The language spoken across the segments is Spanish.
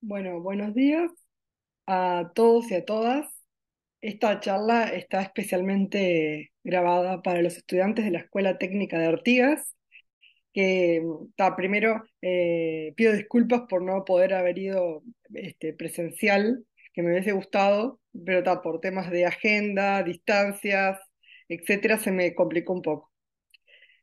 Bueno, buenos días a todos y a todas. Esta charla está especialmente grabada para los estudiantes de la Escuela Técnica de Artigas, que primero eh, pido disculpas por no poder haber ido este, presencial, que me hubiese gustado, pero por temas de agenda, distancias, etcétera, se me complicó un poco.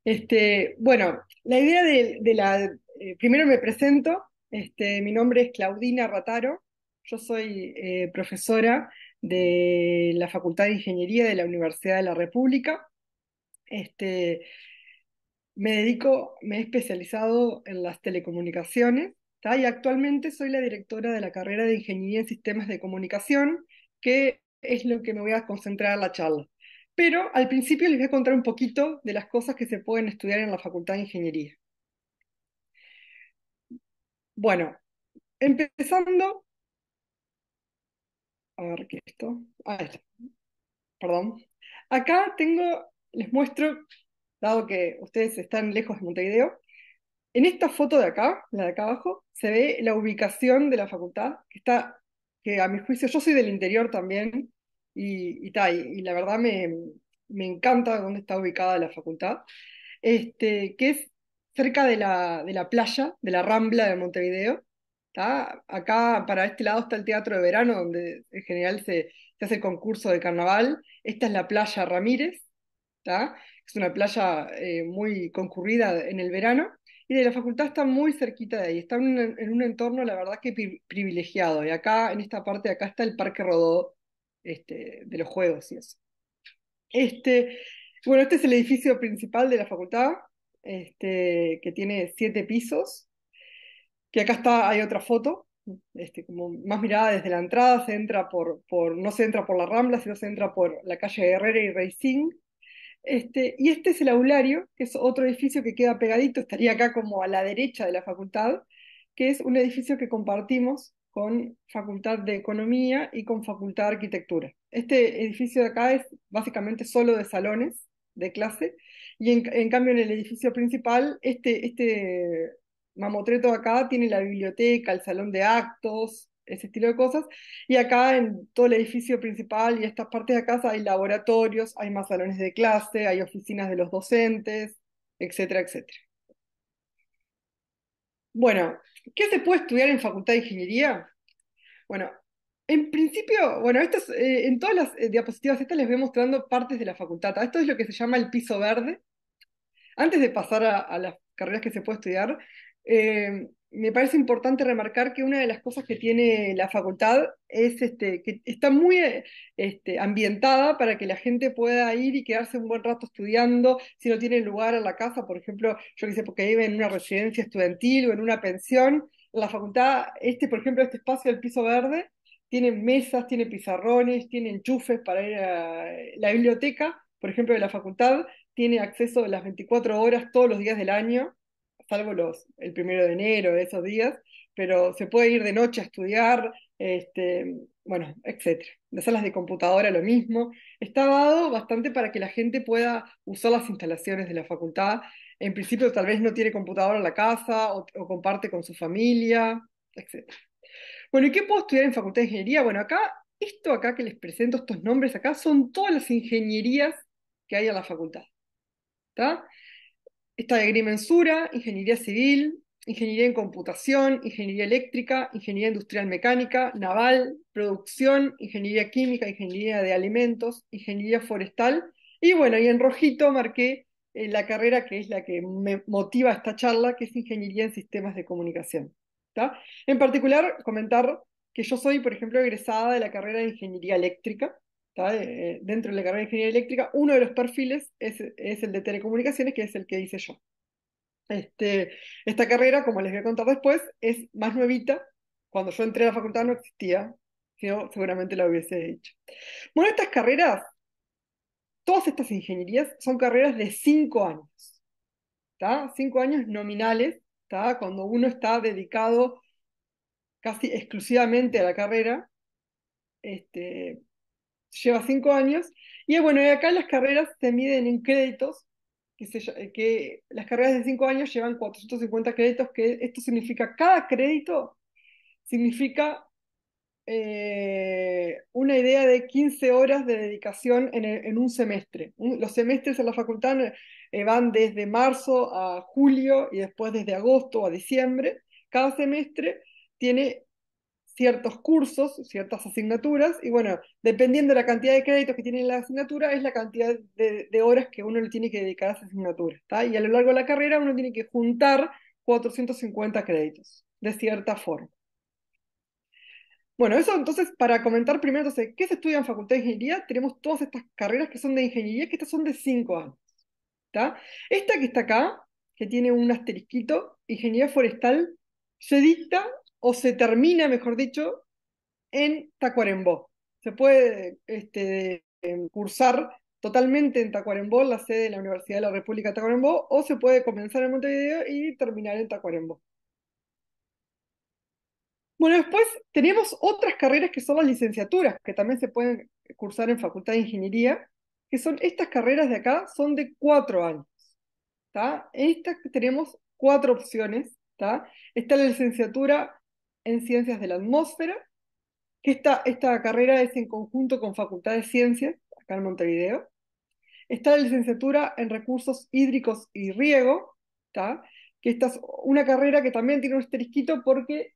Este, bueno, la idea de, de la... eh, primero me presento, este, mi nombre es Claudina Rataro, yo soy eh, profesora de la Facultad de Ingeniería de la Universidad de la República. Este, me dedico, me he especializado en las telecomunicaciones. Y actualmente soy la directora de la carrera de Ingeniería en Sistemas de Comunicación, que es lo que me voy a concentrar en la charla. Pero al principio les voy a contar un poquito de las cosas que se pueden estudiar en la Facultad de Ingeniería. Bueno, empezando, a ver qué es esto. Ah, está, perdón. Acá tengo, les muestro, dado que ustedes están lejos de Montevideo, en esta foto de acá, la de acá abajo, se ve la ubicación de la facultad, que está, que a mi juicio, yo soy del interior también, y, y, y la verdad me, me encanta dónde está ubicada la facultad, este, que es cerca de la, de la playa, de la Rambla de Montevideo. Acá para este lado está el Teatro de Verano, donde en general se, hace el concurso de carnaval. Esta es la playa Ramírez, ¿tá? es una playa eh, muy concurrida en el verano. Y de la facultad está muy cerquita de ahí, está en un, en un entorno, la verdad que pri- privilegiado. Y acá, en esta parte de acá, está el Parque Rodó este, de los Juegos y eso. Este, bueno, este es el edificio principal de la facultad, este, que tiene siete pisos, que acá está, hay otra foto, este, como más mirada desde la entrada, se entra por, por, no se entra por la Rambla, sino se entra por la calle Herrera y Racing. Este, y este es el aulario, que es otro edificio que queda pegadito, estaría acá como a la derecha de la facultad, que es un edificio que compartimos con Facultad de Economía y con Facultad de Arquitectura. Este edificio de acá es básicamente solo de salones de clase, y en, en cambio en el edificio principal, este, este mamotreto acá tiene la biblioteca, el salón de actos, ese estilo de cosas, y acá en todo el edificio principal y estas partes de casa hay laboratorios, hay más salones de clase, hay oficinas de los docentes, etcétera, etcétera. Bueno, ¿qué se puede estudiar en Facultad de Ingeniería? Bueno, en principio, bueno, eh, en todas las eh, diapositivas estas les voy mostrando partes de la facultad. Esto es lo que se llama el piso verde. Antes de pasar a, las carreras que se puede estudiar, eh, me parece importante remarcar que una de las cosas que tiene la facultad es este, que está muy este, ambientada para que la gente pueda ir y quedarse un buen rato estudiando, si no tiene lugar en la casa, por ejemplo, yo que sé, porque vive en una residencia estudiantil o en una pensión, la facultad, este, por ejemplo, este espacio del piso verde, tiene mesas, tiene pizarrones, tiene enchufes para ir a la biblioteca, por ejemplo, de la facultad, tiene acceso a las 24 horas todos los días del año salvo los, el primero de enero, esos días, pero se puede ir de noche a estudiar, este, bueno, etcétera. Las salas de computadora lo mismo. Está dado bastante para que la gente pueda usar las instalaciones de la facultad. En principio tal vez no tiene computadora en la casa o, o comparte con su familia, etcétera. Bueno, ¿y qué puedo estudiar en Facultad de Ingeniería? Bueno, acá, esto acá que les presento, estos nombres acá, son todas las ingenierías que hay en la facultad. ¿Está? De agrimensura, ingeniería civil, ingeniería en computación, ingeniería eléctrica, ingeniería industrial mecánica, naval, producción, ingeniería química, ingeniería de alimentos, ingeniería forestal. Y bueno, y en rojito marqué eh, la carrera que es la que me motiva esta charla, que es ingeniería en sistemas de comunicación. ¿Tá? En particular, comentar que yo soy, por ejemplo, egresada de la carrera de ingeniería eléctrica, eh, dentro de la carrera de ingeniería eléctrica, uno de los perfiles es, es, el de telecomunicaciones, que es el que hice yo. Este, esta carrera, como les voy a contar después, es más nuevita. Cuando yo entré a la facultad no existía, yo seguramente la hubiese hecho. Bueno, estas carreras, todas estas ingenierías son carreras de cinco años. ¿tá? Cinco años nominales, ¿tá? cuando uno está dedicado casi exclusivamente a la carrera. Este, lleva cinco años. Y bueno, acá las carreras se miden en créditos, que, que las carreras de cinco años llevan 450 créditos, que esto significa cada crédito significa eh, una idea de 15 horas de dedicación en, un semestre. los semestres en la facultad eh, van desde marzo a julio y después desde agosto a diciembre. Cada semestre tiene ciertos cursos, ciertas asignaturas, y bueno, dependiendo de la cantidad de créditos que tiene la asignatura, es la cantidad de, horas que uno le tiene que dedicar a esa asignatura. Y a lo largo de la carrera uno tiene que juntar 450 créditos, de cierta forma. Bueno, eso entonces, para comentar primero, entonces, ¿qué se estudia en Facultad de Ingeniería? Tenemos todas estas carreras que son de ingeniería, que estas son de 5 años. Esta que está acá, que tiene un asterisquito, Ingeniería Forestal, se dicta o se termina, mejor dicho, en Tacuarembó. Se puede este, cursar totalmente en Tacuarembó, la sede de la Universidad de la República de Tacuarembó, o se puede comenzar en Montevideo y terminar en Tacuarembó. Bueno, después tenemos otras carreras que son las licenciaturas, que también se pueden cursar en Facultad de Ingeniería, que son estas carreras de acá, son de cuatro años. ¿tá? Estas tenemos cuatro opciones. ¿tá? Está la licenciatura en Ciencias de la Atmósfera, que esta, esta carrera es en conjunto con Facultad de Ciencias, acá en Montevideo. Está la licenciatura en Recursos Hídricos y Riego, que esta es una carrera que también tiene un asterisquito porque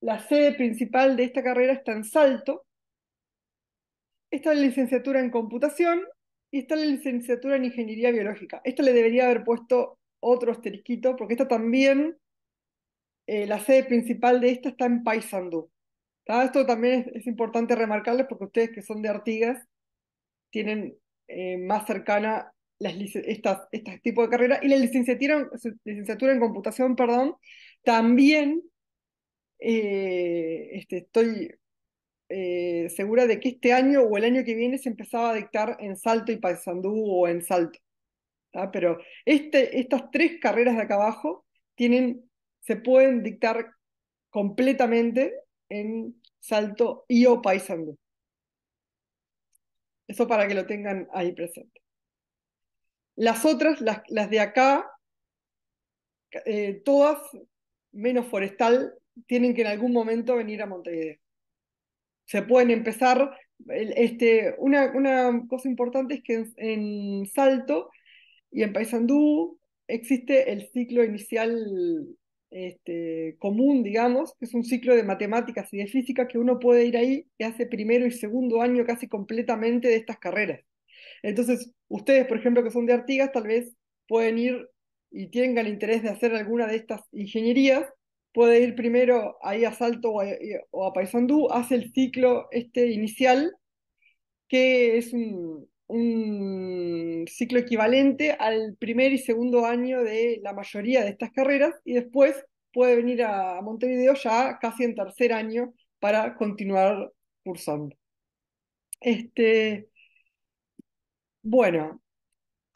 la sede principal de esta carrera está en Salto. Está la licenciatura en Computación y está la licenciatura en Ingeniería Biológica. Esta le debería haber puesto otro asterisquito porque esta también eh, la sede principal de esta está en Paysandú. Esto también es, importante remarcarles porque ustedes que son de Artigas tienen eh, más cercana las, estas, este tipo de carrera y la licenciatura, licenciatura en computación, perdón, también eh, este, estoy segura de que este año o el año que viene se empezaba a dictar en Salto y Paysandú o en Salto. Pero este, estas tres carreras de acá abajo tienen se pueden dictar completamente en Salto y o Paysandú. Eso para que lo tengan ahí presente. Las otras, las, de acá, eh, todas, menos forestal, tienen que en algún momento venir a Montevideo. Se pueden empezar, este, una, cosa importante es que en, en Salto y en Paysandú existe el ciclo inicial este, común, digamos, que es un ciclo de matemáticas y de física que uno puede ir ahí y hace primero y segundo año casi completamente de estas carreras. Entonces, ustedes, por ejemplo, que son de Artigas, tal vez pueden ir y tengan interés de hacer alguna de estas ingenierías, puede ir primero ahí a Salto o a, o Paysandú, hace el ciclo este inicial, que es un, un ciclo equivalente al primer y segundo año de la mayoría de estas carreras y después puede venir a Montevideo ya casi en tercer año para continuar cursando. Este, bueno,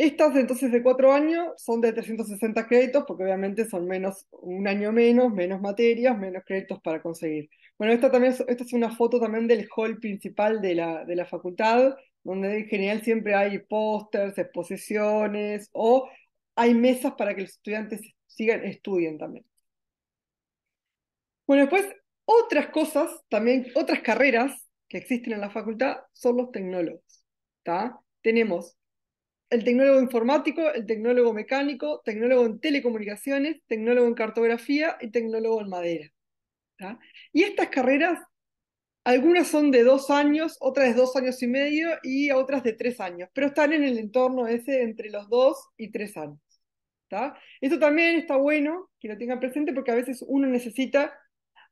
estas entonces de cuatro años son de 360 créditos porque obviamente son menos, un año menos, menos materias, menos créditos para conseguir. Bueno, esta, también, esta es una foto también del hall principal de la, de la facultad donde en general siempre hay pósters, exposiciones o hay mesas para que los estudiantes sigan, estudien también. Bueno, después otras cosas, también otras carreras que existen en la facultad son los tecnólogos. Tenemos el tecnólogo informático, el tecnólogo mecánico, tecnólogo en telecomunicaciones, tecnólogo en cartografía y tecnólogo en madera. Y estas carreras algunas son de dos años, otras de dos años y medio y otras de tres años, pero están en el entorno ese entre los dos y tres años. Esto también está bueno que lo tengan presente porque a veces uno necesita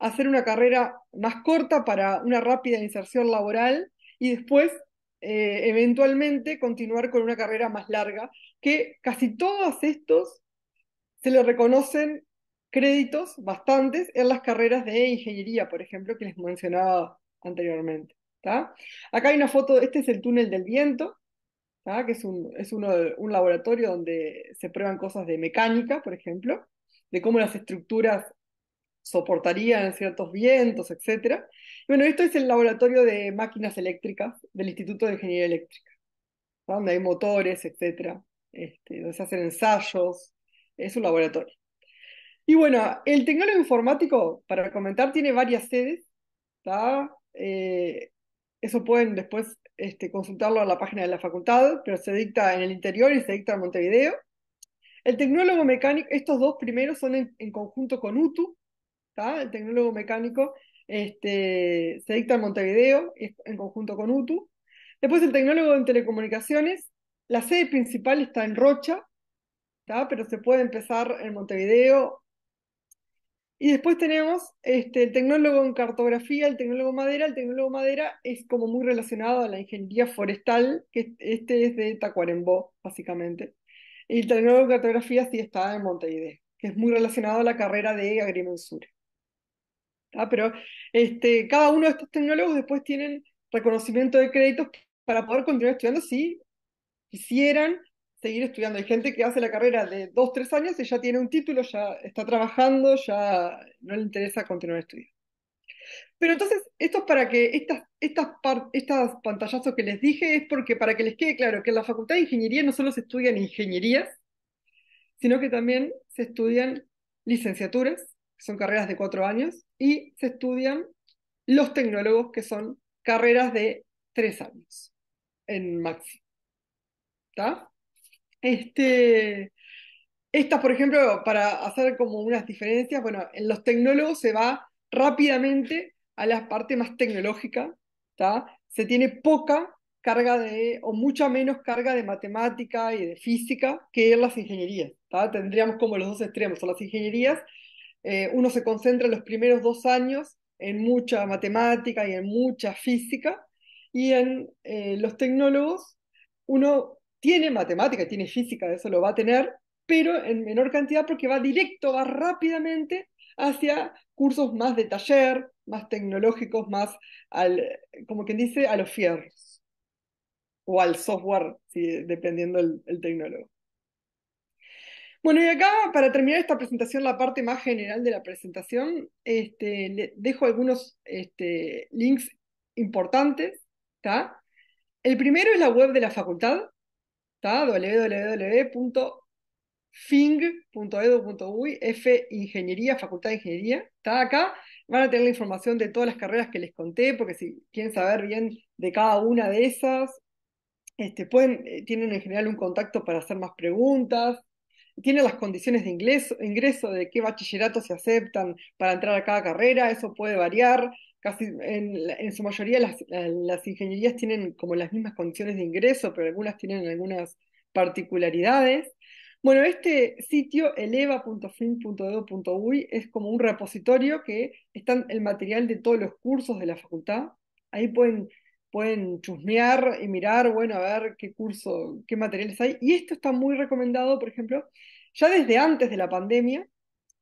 hacer una carrera más corta para una rápida inserción laboral y después eh, eventualmente continuar con una carrera más larga, que casi todos estos se le reconocen créditos bastantes en las carreras de ingeniería, por ejemplo, que les mencionaba anteriormente. Acá hay una foto, este es el túnel del viento, que es, un, es uno un laboratorio donde se prueban cosas de mecánica, por ejemplo, de cómo las estructuras soportarían ciertos vientos, etc. bueno, esto es el laboratorio de máquinas eléctricas del Instituto de Ingeniería Eléctrica, donde hay motores, etc., este, donde se hacen ensayos, es un laboratorio. Y bueno, el tecnólogo informático, para comentar, tiene varias sedes. Eh, eso pueden después este, consultarlo en la página de la facultad, pero se dicta en el interior y se dicta en Montevideo. El tecnólogo mecánico, estos dos primeros son en, conjunto con UTU, El tecnólogo mecánico este, se dicta en Montevideo, en conjunto con UTU. Después el tecnólogo en telecomunicaciones, la sede principal está en Rocha, pero se puede empezar en Montevideo y después tenemos este, el tecnólogo en cartografía, el tecnólogo madera. El tecnólogo madera es como muy relacionado a la ingeniería forestal, que este es de Tacuarembó, básicamente. Y el tecnólogo en cartografía sí está en Montevideo, que es muy relacionado a la carrera de agrimensura. ¿Ah? Pero este, cada uno de estos tecnólogos después tienen reconocimiento de créditos para poder continuar estudiando si quisieran seguir estudiando. Hay gente que hace la carrera de dos, tres años y ya tiene un título, ya está trabajando, ya no le interesa continuar estudiando. Pero entonces, esto es para que estas, estas, estas pantallazos que les dije es porque para que les quede claro que en la Facultad de Ingeniería no solo se estudian ingenierías, sino que también se estudian licenciaturas, son carreras de cuatro años, y se estudian los tecnólogos, que son carreras de tres años en máximo. ¿Está? Este, estas, por ejemplo, para hacer como unas diferencias, bueno, en los tecnólogos se va rápidamente a la parte más tecnológica, Se tiene poca carga de, o mucha menos carga de matemática y de física que en las ingenierías, Tendríamos como los dos extremos, o las ingenierías, eh, uno se concentra en los primeros dos años en mucha matemática y en mucha física, y en eh, los tecnólogos uno tiene matemática, tiene física, eso lo va a tener, pero en menor cantidad porque va directo, va rápidamente hacia cursos más de taller, más tecnológicos, más al, como quien dice, a los fierros o al software, dependiendo el, tecnólogo. Bueno, y acá, para terminar esta presentación, la parte más general de la presentación, este, dejo algunos este, links importantes. El primero es la web de la facultad, www.fing.edu.uy, F Ingeniería, Facultad de Ingeniería. Está acá. Van a tener la información de todas las carreras que les conté, porque si quieren saber bien de cada una de esas, este, pueden, eh, tienen en general un contacto para hacer más preguntas. Tienen las condiciones de ingreso, ingreso, de qué bachillerato se aceptan para entrar a cada carrera, eso puede variar casi en, su mayoría las, ingenierías tienen como las mismas condiciones de ingreso, pero algunas tienen algunas particularidades. Bueno, este sitio, eleva.fin.edu.uy, es como un repositorio que está el material de todos los cursos de la facultad. Ahí pueden, pueden chusmear y mirar, bueno, a ver qué curso, qué materiales hay. Y esto está muy recomendado, por ejemplo, ya desde antes de la pandemia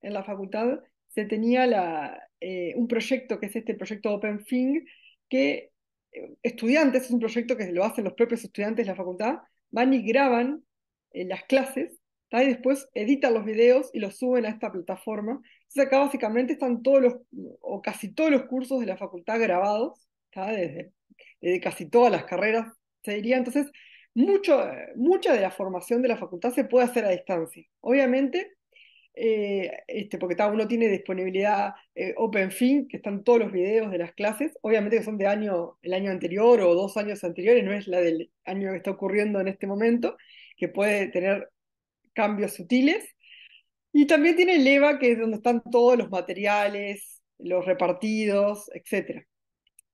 en la facultad se tenía eh, un proyecto que es este proyecto OpenFing, que eh, estudiantes, es un proyecto que lo hacen los propios estudiantes de la facultad, van y graban eh, las clases, y después editan los videos y los suben a esta plataforma. Entonces acá básicamente están todos los, o casi todos los cursos de la facultad grabados, desde, desde, casi todas las carreras, se diría. Entonces, mucho, mucha de la formación de la facultad se puede hacer a distancia. Obviamente, eh, este, porque cada uno tiene disponibilidad eh, OpenFin, que están todos los videos de las clases, obviamente que son de año, el año anterior o dos años anteriores, no es la del año que está ocurriendo en este momento, que puede tener cambios sutiles. Y también tiene el EVA, que es donde están todos los materiales, los repartidos, etc.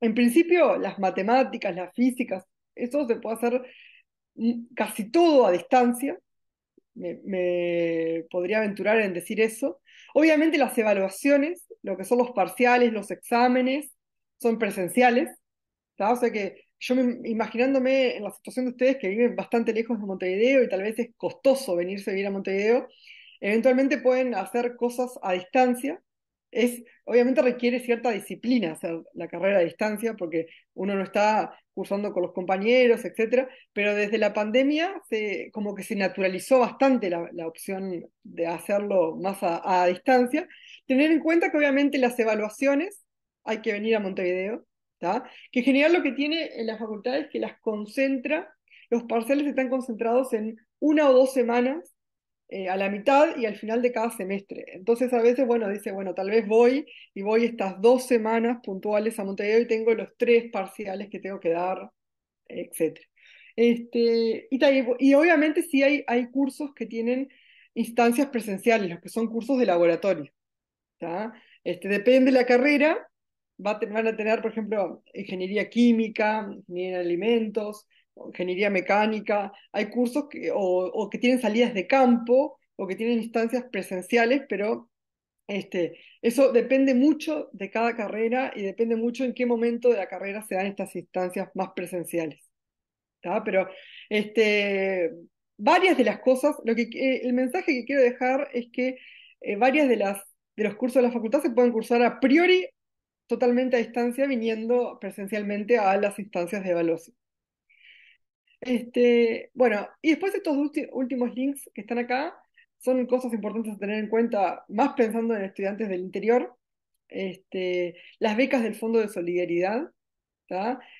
En principio, las matemáticas, las físicas, eso se puede hacer mm, casi todo a distancia, me, podría aventurar en decir eso. Obviamente las evaluaciones, lo que son los parciales, los exámenes, son presenciales. O sea que yo imaginándome en la situación de ustedes que viven bastante lejos de Montevideo y tal vez es costoso venirse a vivir a Montevideo, eventualmente pueden hacer cosas a distancia es, obviamente requiere cierta disciplina hacer la carrera a distancia porque uno no está cursando con los compañeros, etc. Pero desde la pandemia se, como que se naturalizó bastante la, opción de hacerlo más a, distancia. Tener en cuenta que obviamente las evaluaciones hay que venir a Montevideo, que en general lo que tiene en la facultad es que las concentra, los parciales están concentrados en una o dos semanas eh, a la mitad y al final de cada semestre. Entonces a veces, bueno, dice, bueno, tal vez voy y voy estas dos semanas puntuales a Montevideo y tengo los tres parciales que tengo que dar, etc. Este, y, obviamente sí hay, hay cursos que tienen instancias presenciales, los que son cursos de laboratorio. Este, depende de la carrera, va van a tener, por ejemplo, ingeniería química, ingeniería alimentos, ingeniería mecánica, hay cursos que, o, que tienen salidas de campo o que tienen instancias presenciales, pero este, eso depende mucho de cada carrera y depende mucho en qué momento de la carrera se dan estas instancias más presenciales. Pero este, varias de las cosas, lo que, eh, el mensaje que quiero dejar es que eh, varias de, las, de los cursos de la facultad se pueden cursar a priori totalmente a distancia viniendo presencialmente a las instancias de evaluación. Este, bueno, y después estos últimos links que están acá son cosas importantes a tener en cuenta, más pensando en estudiantes del interior. Este, las becas del Fondo de Solidaridad,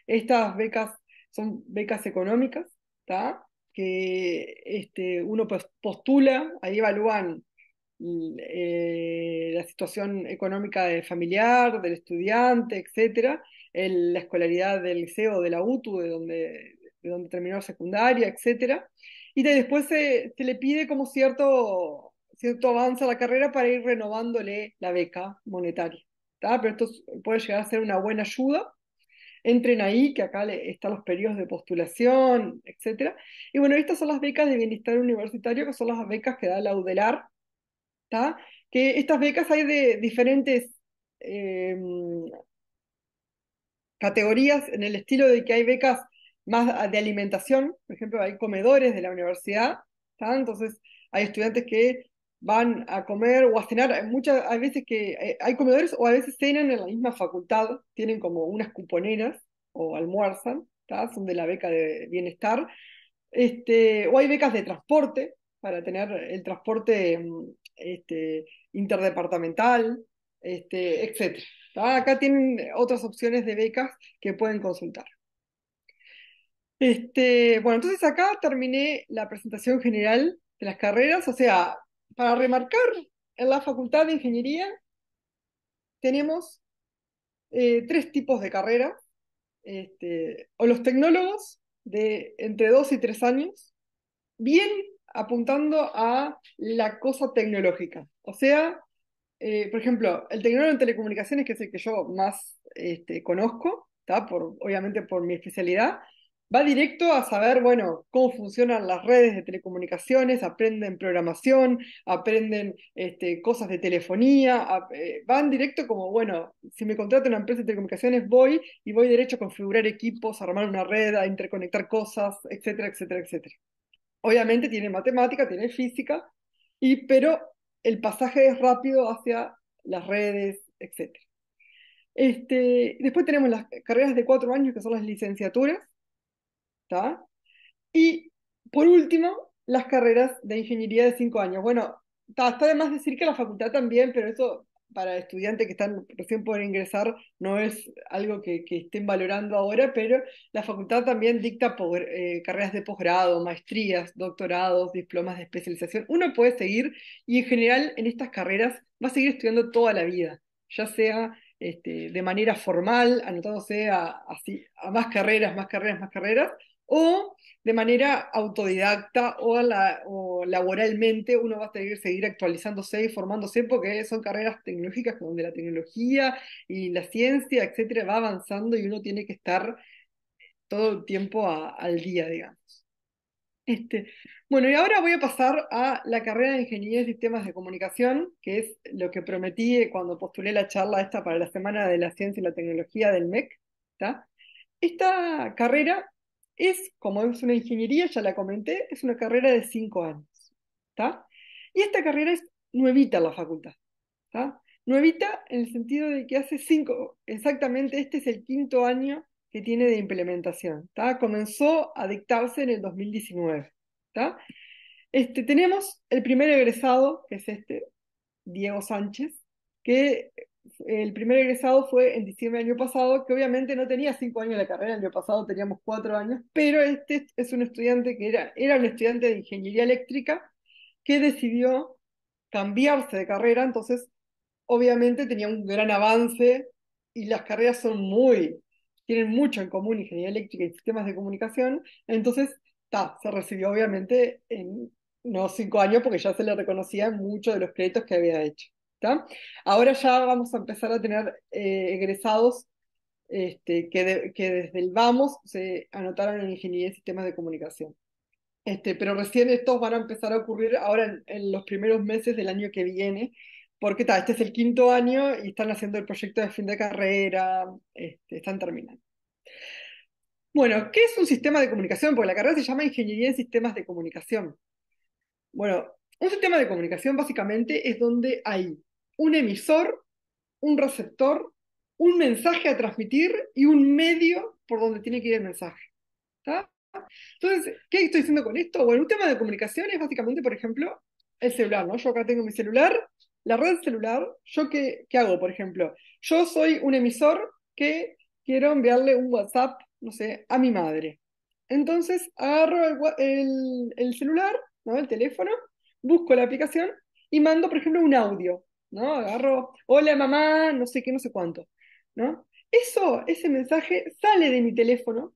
Estas becas son becas económicas, que este, uno postula, ahí evalúan eh, la situación económica de familiar, del estudiante, etcétera, la escolaridad del liceo, de la UTU, de donde de donde terminó la secundaria, etc. Y después se, le pide como cierto, cierto avance a la carrera para ir renovándole la beca monetaria. Pero esto puede llegar a ser una buena ayuda. Entren ahí, que acá están los periodos de postulación, etc. Y bueno, estas son las becas de bienestar universitario, que son las becas que da la UDELAR. Que estas becas hay de diferentes eh, categorías, en el estilo de que hay becas más de alimentación, por ejemplo, hay comedores de la universidad, entonces hay estudiantes que van a comer o a cenar, muchas, hay veces que eh, hay comedores o a veces cenan en la misma facultad, tienen como unas cuponeras o almuerzan, son de la beca de bienestar, este, o hay becas de transporte para tener el transporte mm, este, interdepartamental, este, etc. Acá tienen otras opciones de becas que pueden consultar. Este, bueno, entonces acá terminé la presentación general de las carreras, o sea, para remarcar, en la Facultad de Ingeniería tenemos eh, tres tipos de carreras, este, o los tecnólogos de entre dos y tres años, bien apuntando a la cosa tecnológica. O sea, eh, por ejemplo, el tecnólogo en telecomunicaciones, que es el que yo más este, conozco, obviamente por mi especialidad, va directo a saber, bueno, cómo funcionan las redes de telecomunicaciones, aprenden programación, aprenden este, cosas de telefonía, eh, van directo como, bueno, si me contrata una empresa de telecomunicaciones, voy y voy derecho a configurar equipos, armar una red, a interconectar cosas, etcétera, etcétera, etcétera. Obviamente tiene matemática, tiene física, y, pero el pasaje es rápido hacia las redes, etcétera. Este, después tenemos las carreras de cuatro años, que son las licenciaturas, y por último, las carreras de ingeniería de cinco años. Bueno, está, está de más decir que la facultad también, pero eso para estudiantes que están recién por ingresar no es algo que, estén valorando ahora, pero la facultad también dicta por, eh, carreras de posgrado, maestrías, doctorados, diplomas de especialización. Uno puede seguir y en general en estas carreras va a seguir estudiando toda la vida, ya sea este, de manera formal, anotándose a, así, a más carreras, más carreras, más carreras, o de manera autodidacta o, la, o, laboralmente uno va a tener que seguir actualizándose y formándose porque son carreras tecnológicas donde la tecnología y la ciencia, etcétera, va avanzando y uno tiene que estar todo el tiempo al día, digamos. Este, bueno, y ahora voy a pasar a la carrera de Ingeniería de Sistemas de Comunicación, que es lo que prometí cuando postulé la charla esta para la Semana de la Ciencia y la Tecnología del MEC. Esta carrera es, como es una ingeniería, ya la comenté, es una carrera de cinco años. ¿está? Y esta carrera es nuevita en la facultad. ¿está? Nuevita en el sentido de que hace cinco, exactamente este es el quinto año que tiene de implementación. ¿está? Comenzó a dictarse en el 2019. ¿está? Este, tenemos el primer egresado, que es este, Diego Sánchez, que el primer egresado fue en diciembre del año pasado, que obviamente no tenía cinco años de carrera, el año pasado teníamos cuatro años, pero este es un estudiante que era, era un estudiante de ingeniería eléctrica que decidió cambiarse de carrera, entonces obviamente tenía un gran avance y las carreras son muy, tienen mucho en común, ingeniería eléctrica y sistemas de comunicación, entonces ta, se recibió obviamente en no cinco años porque ya se le reconocía muchos de los créditos que había hecho. Ahora ya vamos a empezar a tener eh, egresados este, que, desde el Vamos se anotaron en Ingeniería y Sistemas de Comunicación. Este, pero recién estos van a empezar a ocurrir ahora en, los primeros meses del año que viene, porque este es el quinto año y están haciendo el proyecto de fin de carrera, este, están terminando. Bueno, ¿qué es un sistema de comunicación? Porque la carrera se llama Ingeniería en Sistemas de Comunicación. Bueno, un sistema de comunicación básicamente es donde hay un emisor, un receptor, un mensaje a transmitir y un medio por donde tiene que ir el mensaje. Entonces, ¿qué estoy diciendo con esto? Bueno, un tema de comunicación es básicamente, por ejemplo, el celular, ¿no? Yo acá tengo mi celular, la red celular, ¿yo qué, qué hago, por ejemplo? Yo soy un emisor que quiero enviarle un WhatsApp, no sé, a mi madre. Entonces, agarro el, el celular, ¿no? El teléfono, busco la aplicación y mando, por ejemplo, un audio, ¿no? Agarro, hola mamá, no sé qué, no sé cuánto, ¿no? Eso, ese mensaje sale de mi teléfono,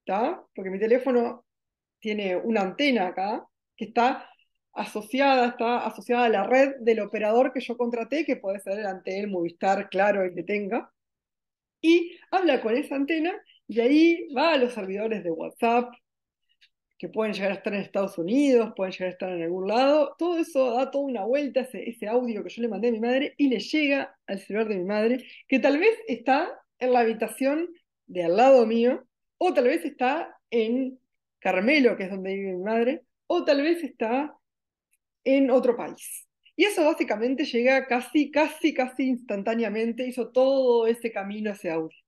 ¿está? Porque mi teléfono tiene una antena acá que está asociada, está asociada a la red del operador que yo contraté, que puede ser el Antel, Movistar, Claro, el que tenga, y habla con esa antena y ahí va a los servidores de WhatsApp, que pueden llegar a estar en Estados Unidos, pueden llegar a estar en algún lado, todo eso da toda una vuelta, ese, ese audio que yo le mandé a mi madre, y le llega al celular de mi madre, que tal vez está en la habitación de al lado mío, o tal vez está en Carmelo, que es donde vive mi madre, o tal vez está en otro país. Y eso básicamente llega casi, casi, casi instantáneamente, hizo todo ese camino, ese audio.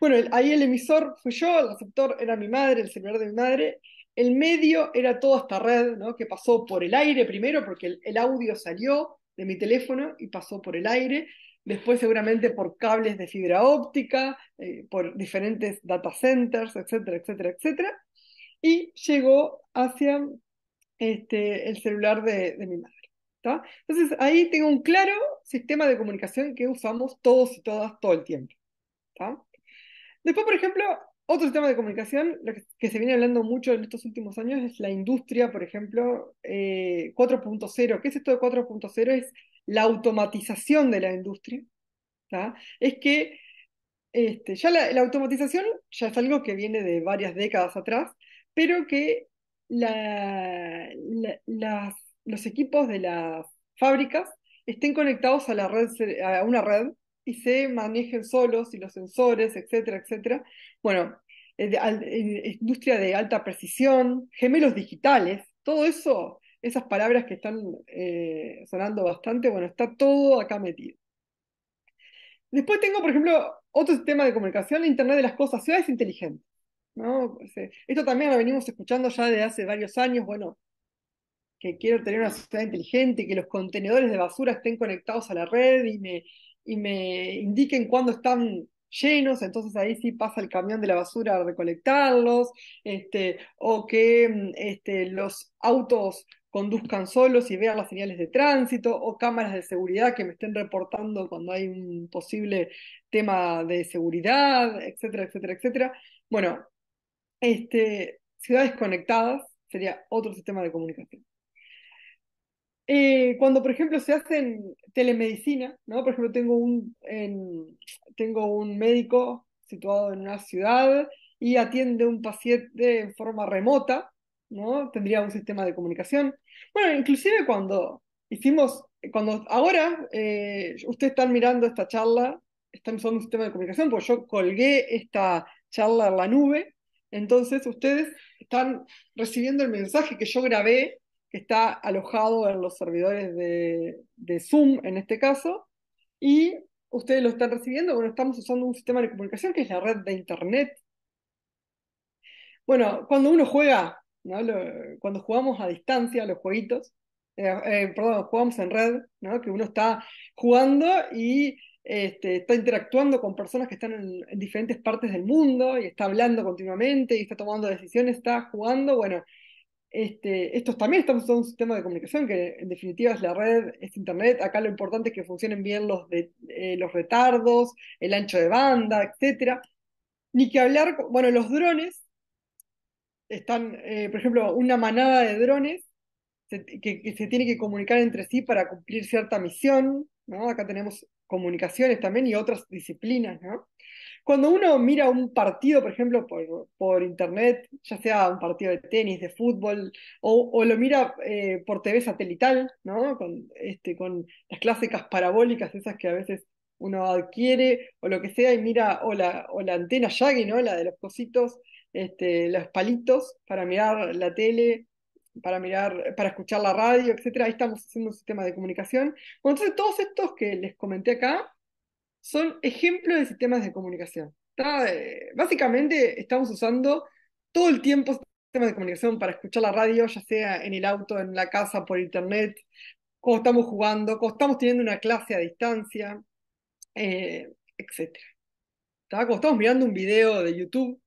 Bueno, ahí el emisor fui yo, el receptor era mi madre, el celular de mi madre, el medio era toda esta red ¿no? que pasó por el aire primero, porque el, audio salió de mi teléfono y pasó por el aire, después seguramente por cables de fibra óptica, eh, por diferentes data centers, etcétera, etcétera, etcétera, y llegó hacia este, el celular de, de mi madre. Entonces ahí tengo un claro sistema de comunicación que usamos todos y todas todo el tiempo. Después, por ejemplo, otro sistema de comunicación, lo que, se viene hablando mucho en estos últimos años es la industria, por ejemplo, 4.0. Eh, ¿Qué es esto de 4.0? Es la automatización de la industria. Es que este, ya la, automatización ya es algo que viene de varias décadas atrás, pero que los equipos de las fábricas estén conectados a, la red, a una red y se manejen solos y los sensores, etcétera, etcétera. Bueno, industria de alta precisión, gemelos digitales, todo eso, esas palabras que están eh, sonando bastante, bueno, está todo acá metido. Después tengo, por ejemplo, otro sistema de comunicación, Internet de las Cosas, ciudades inteligentes. ¿no? Esto también lo venimos escuchando ya desde hace varios años, bueno, que quiero tener una ciudad inteligente, que los contenedores de basura estén conectados a la red y me, y me indiquen cuándo están llenos, entonces ahí sí pasa el camión de la basura a recolectarlos, este, o que mm, este, los autos conduzcan solos y vean las señales de tránsito, o cámaras de seguridad que me estén reportando cuando hay un posible tema de seguridad, etcétera, etcétera, etcétera. Bueno, este, ciudades conectadas sería otro sistema de comunicación. Eh, cuando, por ejemplo, se hacen telemedicina, ¿no? Por ejemplo, tengo un, tengo un médico situado en una ciudad y atiende un paciente en forma remota, ¿no? Tendría un sistema de comunicación. Bueno, inclusive cuando hicimos, cuando ahora eh, ustedes están mirando esta charla, están usando un sistema de comunicación, pues yo colgué esta charla en la nube, entonces ustedes están recibiendo el mensaje que yo grabé que está alojado en los servidores de, Zoom en este caso, y ustedes lo están recibiendo, bueno, estamos usando un sistema de comunicación que es la red de Internet. Bueno, cuando uno juega, cuando jugamos a distancia los jueguitos, eh, eh, perdón, jugamos en red, que uno está jugando y este, está interactuando con personas que están en, en, diferentes partes del mundo y está hablando continuamente y está tomando decisiones, está jugando, bueno, este, estos también usando un sistema de comunicación que en definitiva es la red, es Internet. Acá lo importante es que funcionen bien los, eh, los retardos, el ancho de banda, etc. Ni que hablar, bueno, los drones están, eh, por ejemplo, una manada de drones que, se tiene que comunicar entre sí para cumplir cierta misión. Acá tenemos comunicaciones también y otras disciplinas, ¿no? Cuando uno mira un partido, por ejemplo, por, por internet, ya sea un partido de tenis, de fútbol, o, lo mira eh, por TV satelital, ¿no? Con, este, con las clásicas parabólicas, esas que a veces uno adquiere, o lo que sea, y mira, o la, o la antena Yagi, ¿no? La de los cositos, este, los palitos para mirar la tele, para mirar, para escuchar la radio, etcétera. Ahí estamos haciendo un sistema de comunicación. entonces, todos estos que les comenté acá son ejemplos de sistemas de comunicación. Eh, básicamente estamos usando todo el tiempo sistemas de comunicación para escuchar la radio, ya sea en el auto, en la casa, por internet, cuando estamos jugando, cuando estamos teniendo una clase a distancia, eh, etc. Cuando estamos mirando un video de YouTube,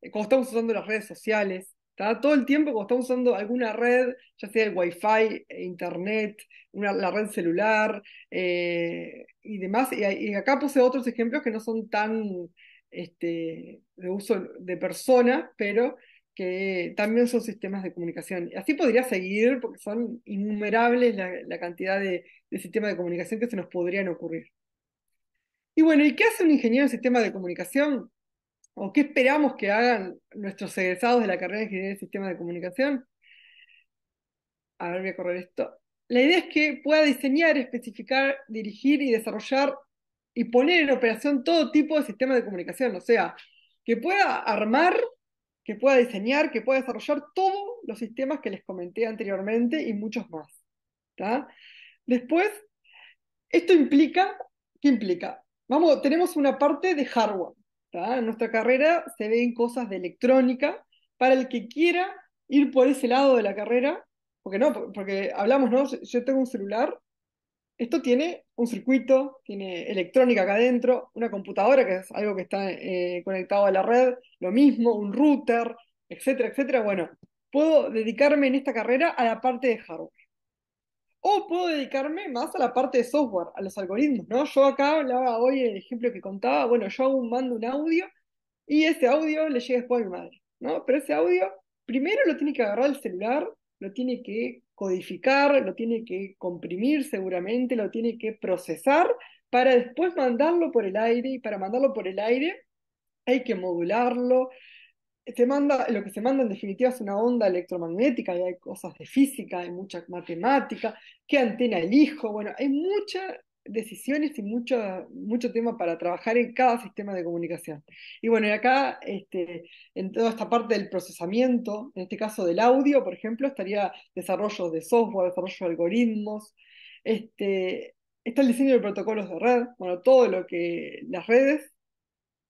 eh, cuando estamos usando las redes sociales, todo el tiempo cuando estamos usando alguna red, ya sea el Wi-Fi, Internet, la red celular eh, y demás. Y, acá puse otros ejemplos que no son tan este, de uso de persona, pero que también son sistemas de comunicación. Así podría seguir, porque son innumerables la, cantidad de, de, sistemas de comunicación que se nos podrían ocurrir. Y bueno, ¿y qué hace un ingeniero en sistemas de comunicación? ¿O qué esperamos que hagan nuestros egresados de la carrera de Ingeniería de Sistemas de Comunicación? A ver, voy a correr esto. La idea es que pueda diseñar, especificar, dirigir y desarrollar y poner en operación todo tipo de sistemas de comunicación. O sea, que pueda armar, que pueda diseñar, que pueda desarrollar todos los sistemas que les comenté anteriormente y muchos más. Después, esto implica, ¿qué implica? Vamos, tenemos una parte de hardware. En nuestra carrera se ven cosas de electrónica. Para el que quiera ir por ese lado de la carrera, porque no, porque hablamos, ¿no? Yo tengo un celular, esto tiene un circuito, tiene electrónica acá adentro, una computadora, que es algo que está eh, conectado a la red, lo mismo, un router, etcétera, etcétera. Bueno, puedo dedicarme en esta carrera a la parte de hardware. O puedo dedicarme más a la parte de software, a los algoritmos, ¿no? Yo acá hablaba hoy el ejemplo que contaba, bueno, yo mando un audio y ese audio le llega después a mi madre, ¿no? Pero ese audio primero lo tiene que agarrar el celular, lo tiene que codificar, lo tiene que comprimir seguramente, lo tiene que procesar para después mandarlo por el aire y para mandarlo por el aire hay que modularlo, se manda, lo que se manda en definitiva es una onda electromagnética, y hay cosas de física, hay mucha matemática, qué antena elijo, bueno, hay muchas decisiones y mucho, mucho tema para trabajar en cada sistema de comunicación. Y bueno, y acá, este, en toda esta parte del procesamiento, en este caso del audio, por ejemplo, estaría desarrollo de software, desarrollo de algoritmos, este, está el diseño de protocolos de red, bueno, todo lo que las redes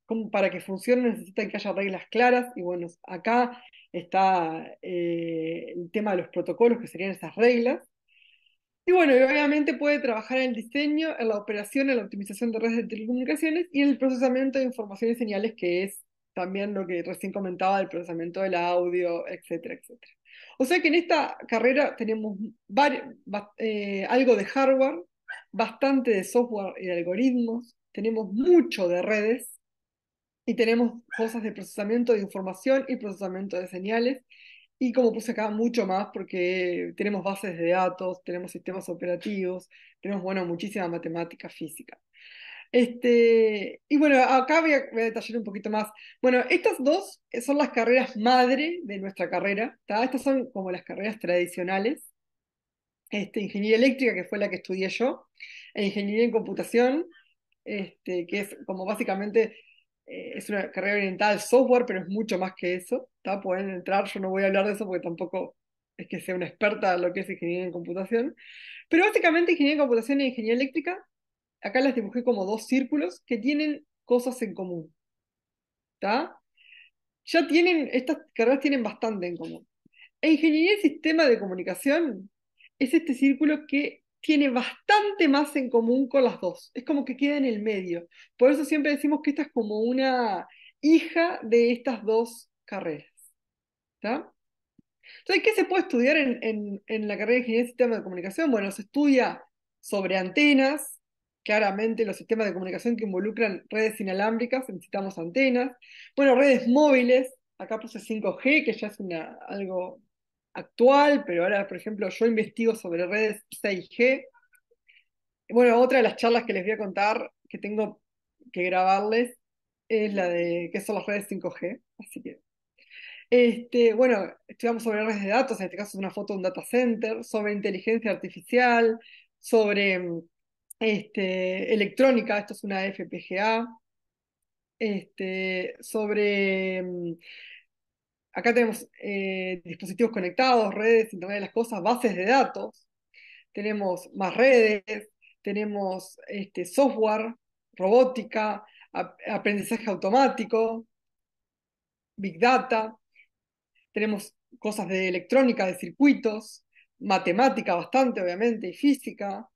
como para que funcione necesitan que haya reglas claras y bueno, acá está eh, el tema de los protocolos, que serían esas reglas. Y bueno, obviamente puede trabajar en el diseño, en la operación, en la optimización de redes de telecomunicaciones y en el procesamiento de información y señales, que es también lo que recién comentaba del procesamiento del audio, etcétera, etcétera. O sea que en esta carrera tenemos eh, algo de hardware, bastante de software y de algoritmos, tenemos mucho de redes, y tenemos cosas de procesamiento de información y procesamiento de señales. Y como puse acá, mucho más porque tenemos bases de datos, tenemos sistemas operativos, tenemos, bueno, muchísima matemática, física. Este, y bueno, acá voy a, detallar un poquito más. Bueno, estas dos son las carreras madre de nuestra carrera. Estas son como las carreras tradicionales. Este, ingeniería eléctrica, que fue la que estudié yo, e ingeniería en computación, este, que es como básicamente eh, es una carrera orientada al software, pero es mucho más que eso. Pueden entrar, yo no voy a hablar de eso porque tampoco es que sea una experta en lo que es ingeniería en computación. Pero básicamente ingeniería en computación e ingeniería eléctrica, acá las dibujé como dos círculos que tienen cosas en común. Ya tienen, estas carreras tienen bastante en común. E ingeniería en sistema de comunicación es este círculo que tiene bastante más en común con las dos. Es como que queda en el medio. Por eso siempre decimos que esta es como una hija de estas dos carreras. Entonces, ¿qué se puede estudiar en, en la carrera de Ingeniería de Sistemas de Comunicación? Bueno, se estudia sobre antenas, claramente los sistemas de comunicación que involucran redes inalámbricas, necesitamos antenas. Bueno, redes móviles, acá puse 5G, que ya es algo actual, pero ahora, por ejemplo, yo investigo sobre redes 6G. Bueno, otra de las charlas que les voy a contar, que tengo que grabarles, es la de qué son las redes 5G. Así que, este, bueno, estudiamos sobre redes de datos, en este caso es una foto de un data center, sobre inteligencia artificial, sobre este, electrónica, esto es una FPGA, este, sobre Acá tenemos eh, dispositivos conectados, redes, Internet de las cosas, bases de datos. Tenemos más redes, tenemos este, software, robótica, aprendizaje automático, big data. Tenemos cosas de electrónica, de circuitos, matemática bastante, obviamente, y física.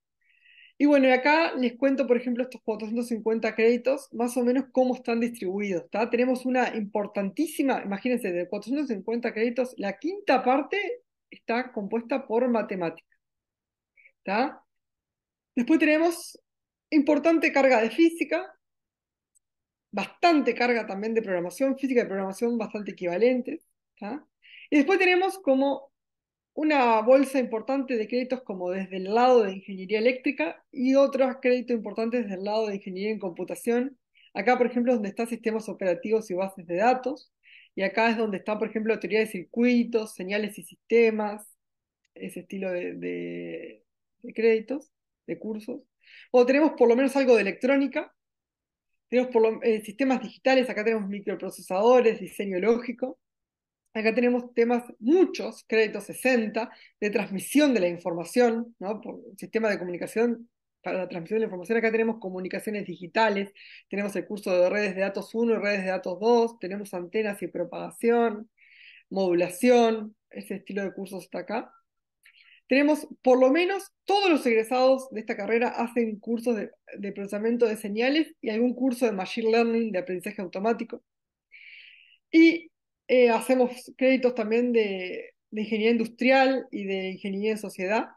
Y bueno, acá les cuento, por ejemplo, estos 450 créditos, más o menos cómo están distribuidos. Tenemos una importantísima, imagínense, de 450 créditos, la quinta parte está compuesta por matemática. Después tenemos importante carga de física, bastante carga también de programación, física y programación bastante equivalentes. Y después tenemos como una bolsa importante de créditos como desde el lado de ingeniería eléctrica y otros créditos importantes desde el lado de ingeniería en computación. Acá, por ejemplo, es donde están sistemas operativos y bases de datos. Y acá es donde está, por ejemplo, teoría de circuitos, señales y sistemas, ese estilo de, créditos, de cursos. O tenemos por lo menos algo de electrónica. Tenemos eh, sistemas digitales, acá tenemos microprocesadores, diseño lógico. Acá tenemos temas, muchos, créditos 60, de transmisión de la información, ¿no? Por sistema de comunicación para la transmisión de la información. Acá tenemos comunicaciones digitales, tenemos el curso de redes de datos 1 y redes de datos 2, tenemos antenas y propagación, modulación, ese estilo de cursos está acá. Tenemos, por lo menos, todos los egresados de esta carrera hacen cursos de, de procesamiento de señales y algún curso de Machine Learning, de aprendizaje automático. Y eh, hacemos créditos también de, ingeniería industrial y de ingeniería en sociedad.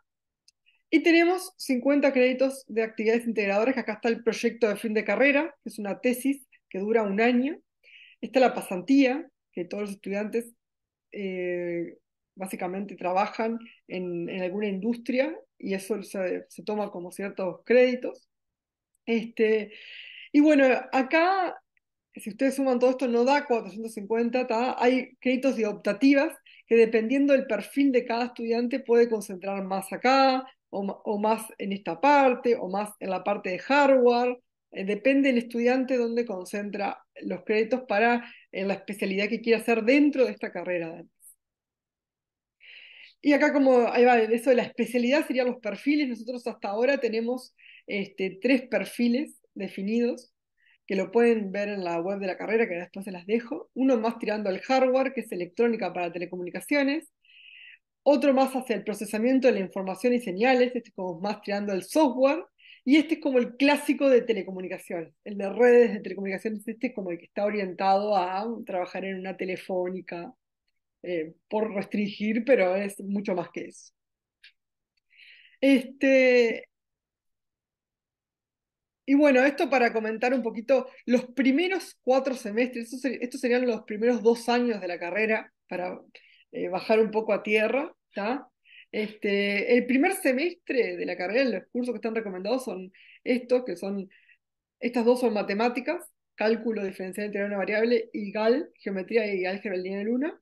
Y tenemos 50 créditos de actividades integradoras, que acá está el proyecto de fin de carrera, que es una tesis que dura un año. Está la pasantía, que todos los estudiantes eh, básicamente trabajan en, alguna industria y eso se, se, toma como ciertos créditos. Este, y bueno, acá si ustedes suman todo esto, no da 450, hay créditos de optativas que dependiendo del perfil de cada estudiante puede concentrar más acá, o, más en esta parte, o más en la parte de hardware. Eh, depende del estudiante donde concentra los créditos para la especialidad que quiera hacer dentro de esta carrera. Y acá como, ahí va, eso de la especialidad serían los perfiles. Nosotros hasta ahora tenemos este, tres perfiles definidos que lo pueden ver en la web de la carrera, que después se las dejo. Uno más tirando al hardware, que es electrónica para telecomunicaciones. Otro más hacia el procesamiento de la información y señales, este es como más tirando al software. Y este es como el clásico de telecomunicaciones, el de redes de telecomunicaciones, este es como el que está orientado a trabajar en una telefónica, eh, por restringir, pero es mucho más que eso. Este, y bueno, esto para comentar un poquito los primeros cuatro semestres, estos, serían los primeros dos años de la carrera, para eh, bajar un poco a tierra, Este, el primer semestre de la carrera, los cursos que están recomendados son estos, que son, estas dos son matemáticas, cálculo diferencial entre una variable, y GAL, geometría y álgebra lineal 1.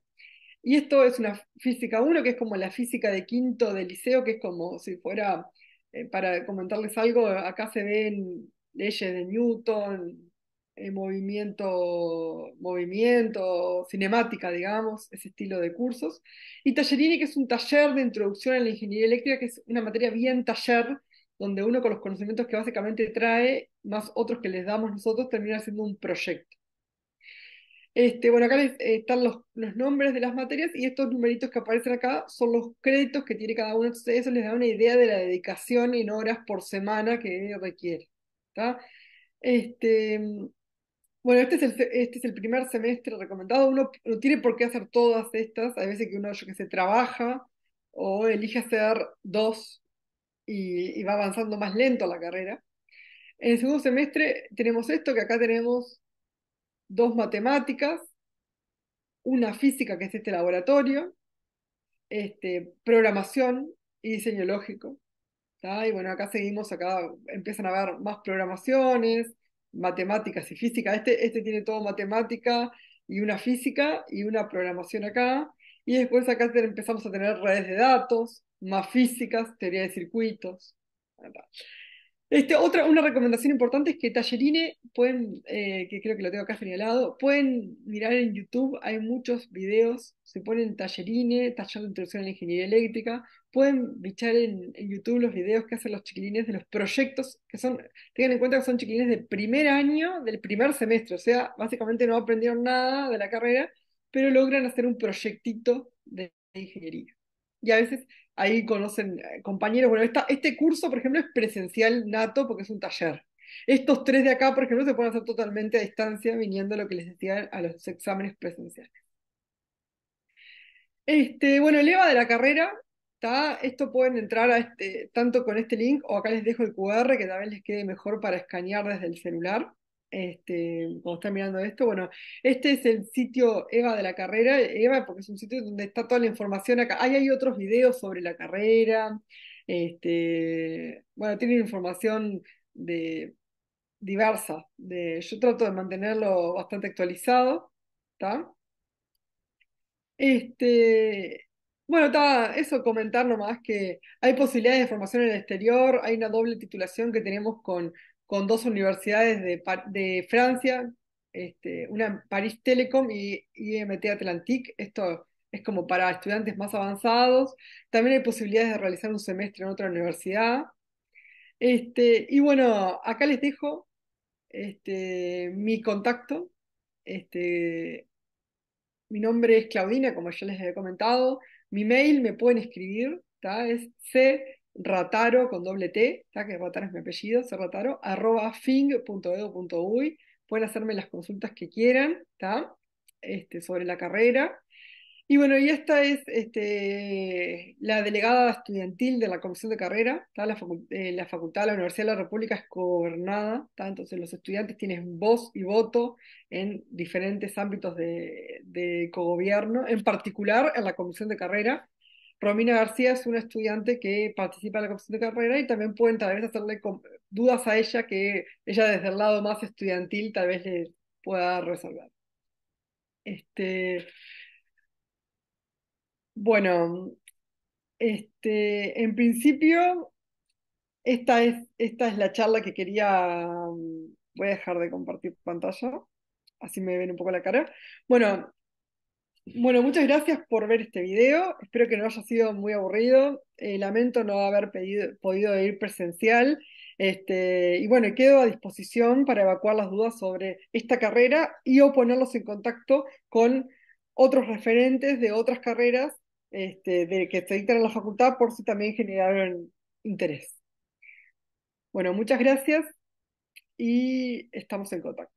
Y esto es una física 1, que es como la física de quinto de liceo, que es como si fuera, eh, para comentarles algo, acá se ven leyes de Newton, eh, movimiento, movimiento, cinemática, digamos, ese estilo de cursos. Y Tallerini, que es un taller de introducción a la ingeniería eléctrica, que es una materia bien taller, donde uno con los conocimientos que básicamente trae, más otros que les damos nosotros, termina haciendo un proyecto. Este, bueno, acá eh, están los, los, nombres de las materias y estos numeritos que aparecen acá son los créditos que tiene cada uno. Entonces eso les da una idea de la dedicación en horas por semana que requiere. Este, Bueno, este es el, este es el primer semestre recomendado. Uno no tiene por qué hacer todas estas. Hay veces que uno, yo que sé, trabaja o elige hacer dos y, y va avanzando más lento la carrera. En el segundo semestre tenemos esto, que acá tenemos dos matemáticas, una física, que es este laboratorio, este, programación y diseño lógico. Y bueno, acá seguimos, acá empiezan a haber más programaciones, matemáticas y física. Este, este tiene todo matemática y una física y una programación acá. Y después acá empezamos a tener redes de datos, más físicas, teoría de circuitos. Este, otra, una recomendación importante es que Tallerine, pueden, eh, que creo que lo tengo acá señalado, pueden mirar en YouTube, hay muchos videos, se ponen Tallerine, taller de introducción a la ingeniería eléctrica, pueden bichar en, YouTube los videos que hacen los chiquilines de los proyectos, que son, tengan en cuenta que son chiquilines de primer año, del primer semestre, o sea, básicamente no aprendieron nada de la carrera, pero logran hacer un proyectito de ingeniería. Y a veces ahí conocen eh, compañeros. Bueno, este curso, por ejemplo, es presencial nato porque es un taller. Estos tres de acá, por ejemplo, se pueden hacer totalmente a distancia, viniendo lo que les decía a los exámenes presenciales. Este, bueno, el EVA de la carrera, está esto pueden entrar a este, tanto con este link o acá les dejo el QR que tal vez les quede mejor para escanear desde el celular este, cuando mirando esto, bueno, este es el sitio EVA de la carrera, EVA porque es un sitio donde está toda la información acá. Ahí hay otros videos sobre la carrera, este, bueno, tienen información de, diversa. Yo trato de mantenerlo bastante actualizado, ¿está? Este, bueno, está, eso comentar nomás que hay posibilidades de formación en el exterior, hay una doble titulación que tenemos con con dos universidades de, de Francia, este, una París Telecom y IMT Atlantique. Esto es como para estudiantes más avanzados. También hay posibilidades de realizar un semestre en otra universidad. Este, y bueno, acá les dejo este, mi contacto. Este, mi nombre es Claudina, como ya les he comentado. Mi mail me pueden escribir, es c rataro con doble T, que rataro es mi apellido, rataro, arroba fing.edu.uy. Pueden hacerme las consultas que quieran este, sobre la carrera. Y bueno, y esta es este, la delegada estudiantil de la Comisión de Carrera. La, eh, la, Facultad de la Universidad de la República es gobernada, entonces los estudiantes tienen voz y voto en diferentes ámbitos de, de cogobierno, en particular en la Comisión de Carrera, Romina García es una estudiante que participa en la comisión de carrera y también pueden tal vez hacerle dudas a ella que ella desde el lado más estudiantil tal vez le pueda resolver. Este, bueno, este, en principio, esta es, esta es la charla que quería. Voy a dejar de compartir pantalla, así me ven un poco la cara. Bueno, bueno, muchas gracias por ver este video. Espero que no haya sido muy aburrido. Eh, lamento no haber podido ir presencial. Este, y bueno, quedo a disposición para evacuar las dudas sobre esta carrera y o ponerlos en contacto con otros referentes de otras carreras este, de que se dictan en la facultad por si también generaron interés. Bueno, muchas gracias y estamos en contacto.